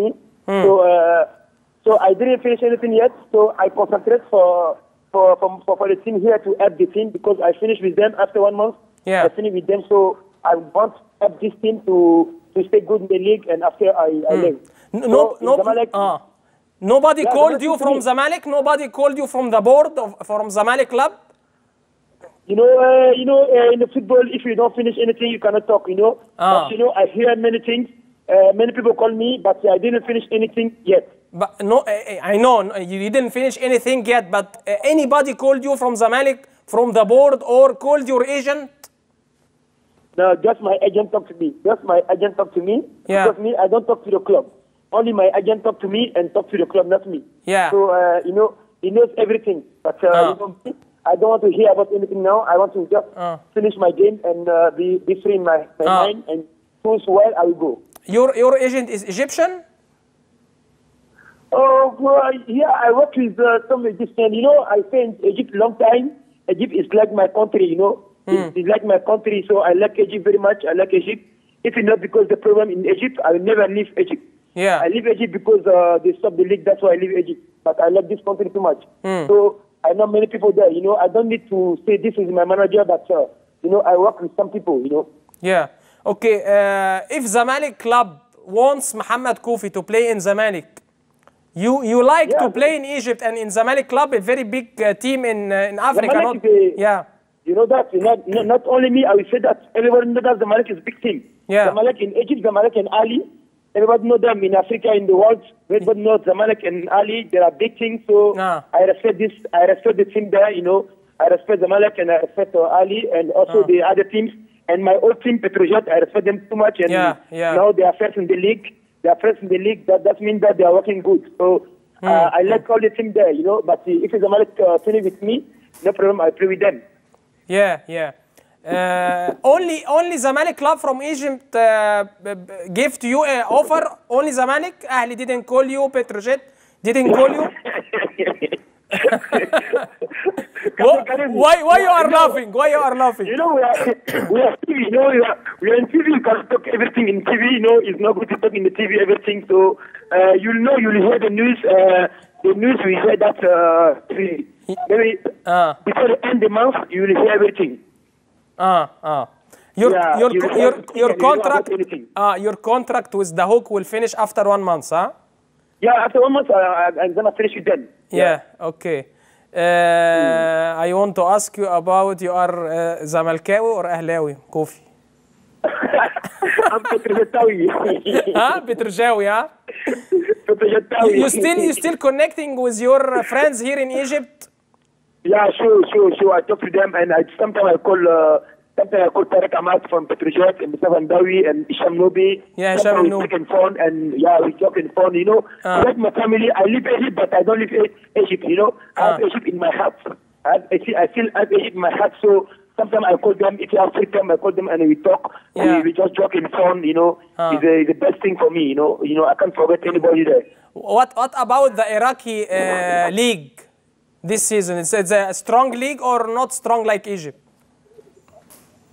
me. So uh, so I didn't finish anything yet. So I concentrate for for for, for, the team here to help the team because I finished with them after one month. Yeah. I finished with them. So I want to help this team to to stay good in the league. And after I, I leave. No, So no, Zamalek- ah. Nobody Yeah, called you from. Zamalek. Nobody called you from the board of from Zamalek club. You know, uh, you know, uh, in the football, if you don't finish anything, you cannot talk. You know, Ah. but you know, I hear many things. Uh, many people call me, but I didn't finish anything yet. But no, eh, eh, I know you didn't finish anything yet. But eh, anybody called you from Zamalek, from the board, or called your agent? No, just my agent talk to me. Just my agent talk to me. Yeah. Because me, I don't talk to the club. Only my agent talk to me and talk to the club, not me. Yeah. So uh, you know, he knows everything. But uh, Ah. you know, I don't want to hear about anything now. I want to just Ah. finish my game and uh, be be free in my, my Ah. mind and choose where I will go. Your your agent is Egyptian. Oh, well, yeah, I work with uh, some Egyptian. You know, I stay in Egypt long time. Egypt is like my country, you know. It's, it's like my country, so I like Egypt very much. I like Egypt. If it's not because the problem in Egypt, I will never leave Egypt. Yeah. I leave Egypt because uh, they stopped the league. That's why I leave Egypt. But I like this country too much. So I know many people there. You know, I don't need to say this is my manager, but uh, you know, I work with some people. You know. Yeah. Okay. Uh, if Zamalek club wants Mohamed Koffi to play in Zamalek, you you like to play in Egypt and in Zamalek club, a very big uh, team in uh, in Africa. Not, yeah. You know that not, not not only me. I will say that everybody knows that Zamalek is a big team. Yeah. Zamalek in Egypt, Zamalek and Ahli. Everybody know them in Africa, in the world. Everybody knows Zamalek and Ahli. They are big teams. So Ah. I respect this. I respect the team there. You know, I respect Zamalek and I respect uh, Ahli and also Ah. the other teams. And my old team, Petrojet, I respect them too much. And Yeah, yeah. now they are first in the league. They are first in the league. That that means that they are working good. So Hmm. uh, I like all the team there. You know, but uh, if Zamalek uh, finish with me, no problem. I play with them. Yeah, yeah. Uh, only only Zamalek club from Egypt uh, gave to you an offer. Only Zamalek. Ahli didn't call you. Petrojet didn't call you. Why why you are laughing? Why you are laughing? You know, we are, we are TV, you know, we are, we are in TV, you can talk everything in TV, you know, it's not good to talk in the TV, everything. So, uh, you'll know, you'll hear the news, uh, the news, we hear that, uh, maybe Ah. before the end of the month, you will hear everything. Ah, ah. Your Yeah, your your your, your think and you don't have contract ah your contract with Duhok will finish after one month, huh? Yeah, after one month, uh, I- I'm gonna finish with them. Yeah. Okay. Uh, I want to ask you about you are uh, Zamalkawi or Ahlawi, Kofi? I'm Petrojetawi. huh? Petrojawi, huh? You still you still connecting with your friends here in Egypt? Yeah, sure, sure, sure. I talk to them, and I sometimes I call uh, sometimes I call Tarek Hammad from Petrojet and Mustafa Hindawi and Isham Nobi. Yeah, Isham we talk in phone, and yeah, we talk in phone. You know, Ah. like my family, I live Egypt, but I don't live E- Egypt. You know, I have Ah. Egypt in my heart. I, have, I feel I feel I have Egypt in my heart. So sometimes I call them. If you have free time, I call them and we talk. Yeah. We, we just talk in phone. You know, Ah. it's, the it's the best thing for me. You know, you know, I can't forget anybody there. What what about the Iraqi uh, league this season? It's, it's a strong league or not strong like Egypt?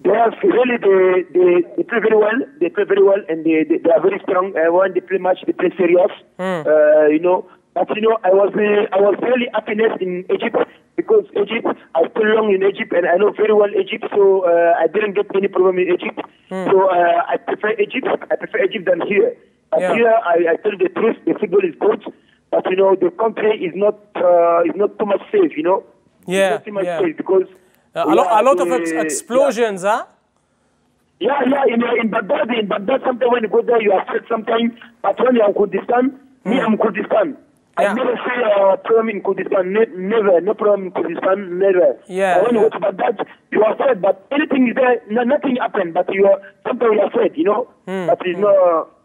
They have really they, they, they play very well. They play very well and they, they, they are very strong. Uh, when they play much, they play serious. Uh, you know, but you know, I was uh, I was really happiness in Egypt because Egypt I stay long in Egypt and I know very well Egypt, so uh, I didn't get any problem in Egypt. So uh, I prefer Egypt. I prefer Egypt than here. But Yeah. here, I, I tell you the truth, the football is good, but you know, the country is not uh, is not too much safe. You know, It's Yeah, not too much yeah. safe because. Uh, a, lo- a lot of ex- explosions, huh? yeah, yeah, in, uh, in Baghdad, in Baghdad, sometimes when you go there, you are afraid sometimes. But when you are in Kurdistan, me, I'm Kurdistan. Yeah. I never say uh, problem in Kurdistan, ne- never, no problem in Kurdistan, never. Yeah, But when you go to Baghdad, you are afraid, but anything is there, no, nothing happened, but you are, sometimes you are afraid, you know? But it's no, but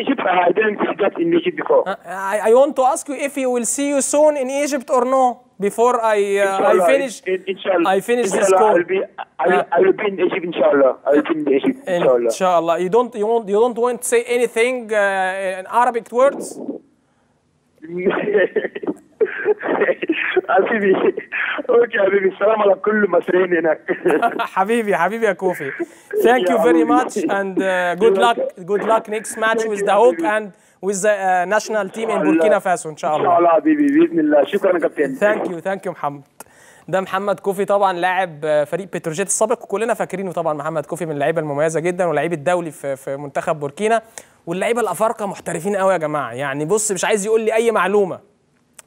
Egypt, I didn't see that in Egypt before. Uh, I, I want to ask you if you will see you soon in Egypt or no before I uh, I finish in- inshallah, I finish this call. I'll be, I will, Uh, I will be in Egypt, inshallah. I will be in Egypt, inshallah. Inshallah. You don't you won't, you don't want to say anything uh, in Arabic words? حبيبي. أوكي حبيبي السلام على كل المصريين هناك. حبيبي حبيبي يا كوفي. Very much and uh, good luck good luck next match with the Hook and with the uh, national team in Burkina Faso إن شاء ان الله. شاء الله حبيبي بإذن الله. شكرا يا كابتن. ثانك يو ثانك يو محمد. ده محمد كوفي طبعا لاعب فريق بتروجيت السابق وكلنا فاكرينه طبعا محمد كوفي من اللعيبة المميزة جدا واللعيب الدولي في في منتخب بوركينا. واللعيبة الأفارقة محترفين قوي يا جماعة. يعني بص مش عايز يقول لي أي معلومة.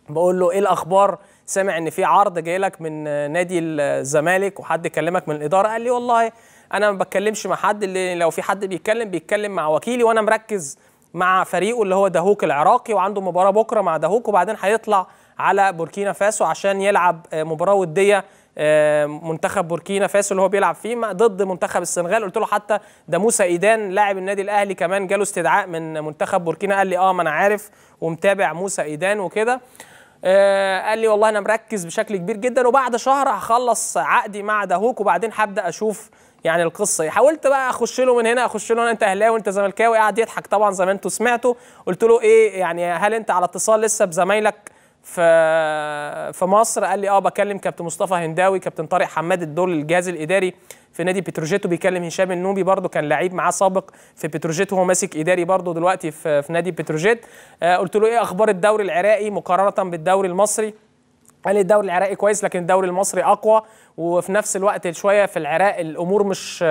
بقول له إيه الأخبار؟ سامع إن في عرض جاي لك من نادي الزمالك وحد كلمك من الإدارة. قال لي والله أنا ما بتكلمش مع حد اللي لو في حد بيتكلم بيتكلم مع وكيلي وأنا مركز مع فريقه اللي هو دهوك العراقي وعنده مباراة بكرة مع دهوك وبعدين هيطلع على بوركينا فاسو عشان يلعب آه، مباراة ودية آه، منتخب بوركينا فاسو اللي هو بيلعب فيه ضد منتخب السنغال. قلت له حتى ده موسى إيدان لاعب النادي الأهلي كمان جاله استدعاء من منتخب بوركينا. قال لي آه ما أنا عارف ومتابع موسى إيدان وكده. قال لي والله أنا مركز بشكل كبير جدا وبعد شهر هخلص عقدي مع دهوك وبعدين هبدأ أشوف يعني القصة. حاولت بقى أخش له من هنا أخش له أنت أهلاوي وانت زملكاوي قاعد يضحك طبعا زي ما أنتوا سمعتوا. قلت له إيه يعني هل أنت على اتصال لسه بزمايلك في في مصر؟ قال لي آه بكلم كابتن مصطفى هنداوي كابتن طارق حماد الدول الجهاز الإداري. في نادي بتروجيت وبيكلم هشام النوبي برضو كان لعيب معاه سابق في بتروجيت وهو ماسك إداري برضو دلوقتي في, في نادي بتروجيت. آه قلت له إيه أخبار الدوري العراقي؟ مقارنة بالدوري المصري. قال لي الدوري العراقي كويس لكن الدوري المصري أقوى وفي نفس الوقت شوية في العراق الأمور مش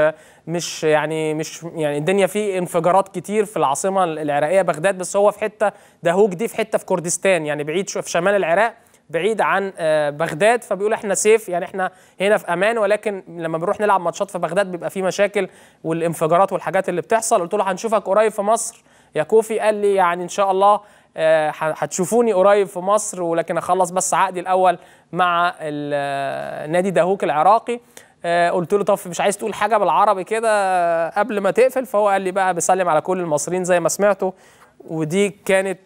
مش يعني مش يعني الدنيا فيه انفجارات كتير في العاصمة العراقية بغداد بس هو في حتة دهوك دي في حتة في كردستان يعني بعيد شوية في شمال العراق. بعيد عن آه، بغداد فبيقول إحنا سيف يعني إحنا هنا في أمان ولكن لما بنروح نلعب ماتشات في بغداد بيبقى في مشاكل والانفجارات والحاجات اللي بتحصل. قلت له هنشوفك قريب في مصر. يا كوفي قال لي يعني إن شاء الله آه، هتشوفوني قريب في مصر ولكن أخلص بس عقدي الأول مع آه، نادي دهوك العراقي. قلت له طب مش عايز تقول حاجة بالعربي كده قبل ما تقفل؟ فهو قال لي بقى بسلم على كل المصريين زي ما سمعتوا. ودي كانت